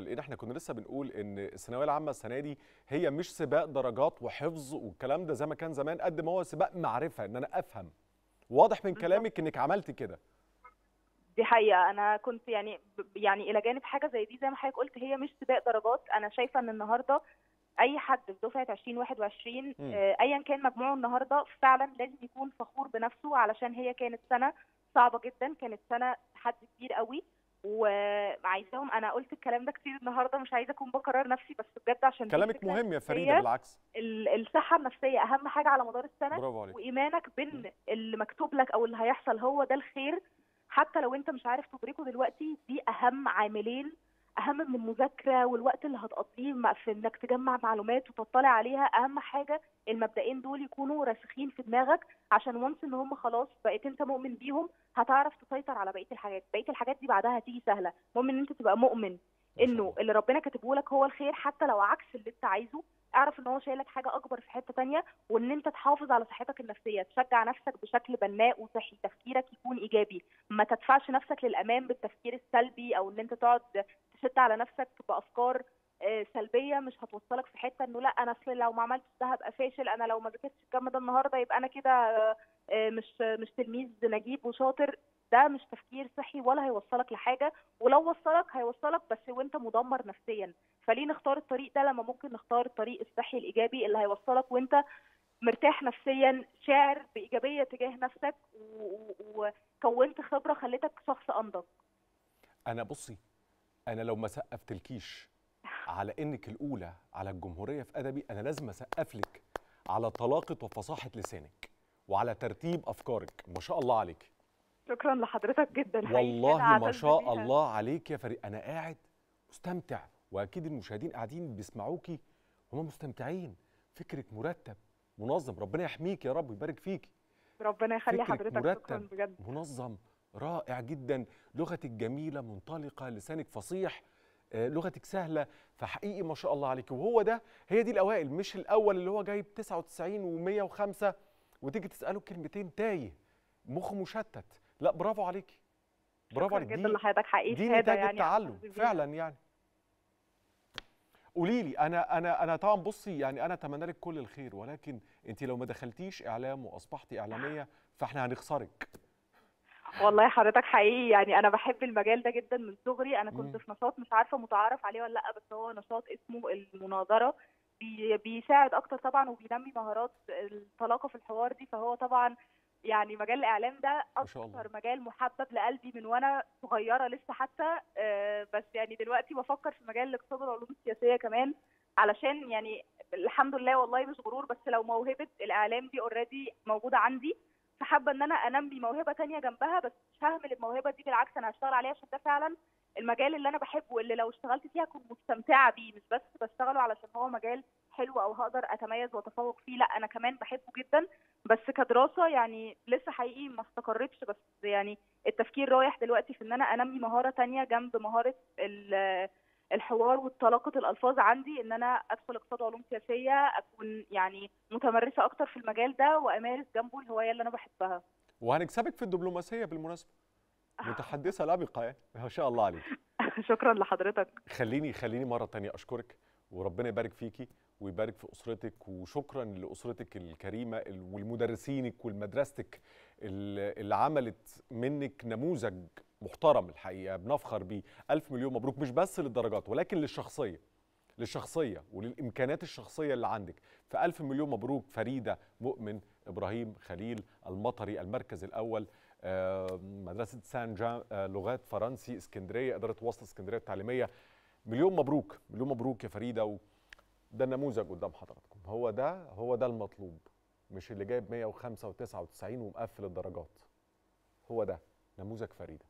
لأن إحنا كنا لسه بنقول إن الثانوية العامة السنة دي هي مش سباق درجات وحفظ والكلام ده زي ما كان زمان قد ما هو سباق معرفة إن أنا أفهم. واضح من كلامك إنك عملتي كده. دي حقيقة. أنا كنت يعني يعني إلى جانب حاجة زي دي زي ما حضرتك قلت هي مش سباق درجات. أنا شايفة إن النهاردة أي حد في دفعة 2021 مم. آه، أيا كان مجموعه النهاردة فعلا لازم يكون فخور بنفسه علشان هي كانت سنة صعبة جدا كانت سنة تحدي كبير قوي. وعايزاهم أنا قلت الكلام ده كتير النهاردة مش عايزة أكون بكرر نفسي بس بجد عشان كلامك مهم يا فريدة. بالعكس. ال- الصحة النفسية أهم حاجة على مدار السنة برافو عليك. وإيمانك بان اللي مكتوب لك أو اللي هيحصل هو ده الخير. حتى لو أنت مش عارف تدركه دلوقتي دي أهم عاملين أهم من المذاكره والوقت اللي هتقضيه في إنك تجمع معلومات وتطلع عليها أهم حاجة المبدئين دول يكونوا راسخين في دماغك عشان وانس إن هم خلاص بقيت أنت مؤمن بيهم هتعرف تسيطر على بقية الحاجات. بقية الحاجات دي بعدها هتيجي سهلة. المهم إن أنت تبقى مؤمن إنه. اللي ربنا كاتبه لك هو الخير حتى لو عكس اللي أنت عايزه. اعرف إن هو شايلك حاجة أكبر في حتة تانية وإن أنت تحافظ على صحتك النفسية. تشجع نفسك بشكل بناء وصحي تفكيرك يكون إيجابي. ما تدفعش نفسك للأمام بالتفكير السلبي أو إن أنت تقعد تشد على نفسك بأفكار آه، سلبية مش هتوصلك في حتة إنه لأ أنا أصل لو ما عملتش ده هبقى فاشل أنا لو ما ذاكرتش الكم ده النهارده يبقى أنا كده آه، مش مش تلميذ نجيب وشاطر. ده مش تفكير صحي ولا هيوصلك لحاجة ولو وصلك هيوصلك بس وأنت مدمر نفسيا. فليه نختار الطريق ده لما ممكن نختار الطريق الصحي الإيجابي اللي هيوصلك وأنت مرتاح نفسيا شاعر بإيجابية تجاه نفسك وكونت خبرة خلتك شخص أنضج؟ أنا بصي أنا لو ما سقفتلكيش على إنك الأولى على الجمهورية في أدبي أنا لازم أسقف لك على طلاقة وفصاحة لسانك وعلى ترتيب أفكارك. ما شاء الله عليك. شكرا لحضرتك جدا. والله ما شاء بيها. الله عليك يا فريق. أنا قاعد مستمتع وأكيد المشاهدين قاعدين بيسمعوكي. هم مستمتعين. فكرك مرتب منظم. ربنا يحميك يا رب ويبارك فيك ربنا يخلي حضرتك شكرا مرتب بجد. منظم. رائع جدا. لغتك جميلة منطلقة لسانك فصيح آه، لغتك سهلة فحقيقي ما شاء الله عليك. وهو ده هي دي الأوائل مش الأول اللي هو جايب 99 و105 وتيجي تسأله كلمتين تايه. مخه مشتت. لا برافو عليكي برافو عليك. جدا دي لحضرتك حقيقي دي نتاج يعني التعلم. فعلا يعني. قولي لي أنا أنا أنا طبعا بصي يعني أنا أتمنى لك كل الخير ولكن انت لو ما دخلتيش إعلام واصبحتي إعلامية فإحنا هنخسرك. والله حضرتك حقيقي يعني أنا بحب المجال ده جدا من صغري أنا. كنت في نشاط مش عارفة متعارف عليه ولا لأ بس هو نشاط اسمه المناظرة بي بيساعد أكتر طبعا وبينمي مهارات الطلاقة في الحوار دي فهو طبعا يعني مجال الإعلام ده. أكتر مجال محبب لقلبي من وأنا صغيرة لسه حتى آه، بس يعني دلوقتي بفكر في مجال الاقتصاد والعلوم السياسية كمان علشان يعني الحمد لله والله مش غرور بس لو موهبة الإعلام دي already موجودة عندي فحابة إن أنا أنمي موهبة تانية جنبها بس مش ههمل الموهبة دي بالعكس أنا هشتغل عليها عشان ده فعلا المجال اللي أنا بحبه واللي لو اشتغلت فيه هكون مستمتعة بيه مش بس بشتغله علشان هو مجال حلو أو هقدر أتميز وأتفوق فيه لأ أنا كمان بحبه جدا. بس كدراسة يعني لسه حقيقي ما استقرتش بس يعني التفكير رايح دلوقتي في إن أنا أنمي مهارة تانية جنب مهارة الحوار وطلاقه الألفاظ عندي إن أنا أدخل اقتصاد وعلوم سياسية أكون يعني متمرسة أكتر في المجال ده وأمارس جنبه الهواية اللي أنا بحبها. وهنكسبك في الدبلوماسية بالمناسبة. متحدثة لبقه يعني ما شاء الله عليك. شكرا لحضرتك. خليني خليني مرة تانية أشكرك وربنا يبارك فيكي ويبارك في أسرتك وشكرا لأسرتك الكريمة ال- ولمدرسينك ولمدرستك ال- اللي عملت منك نموذج محترم الحقيقة بنفخر بيه. ألف مليون مبروك. مش بس للدرجات ولكن للشخصية. للشخصية وللامكانات الشخصية اللي عندك. فألف مليون مبروك. فريدة مؤمن إبراهيم خليل المطري المركز الأول آه، مدرسة سان جان آه، لغات فرنسي إسكندرية إدارة وسط إسكندرية التعليمية. مليون مبروك. مليون مبروك يا فريدة. و... ده النموذج قدام حضراتكم. هو ده هو ده المطلوب. مش اللي جايب 105 و99 ومقفل الدرجات. هو ده. نموذج فريدة.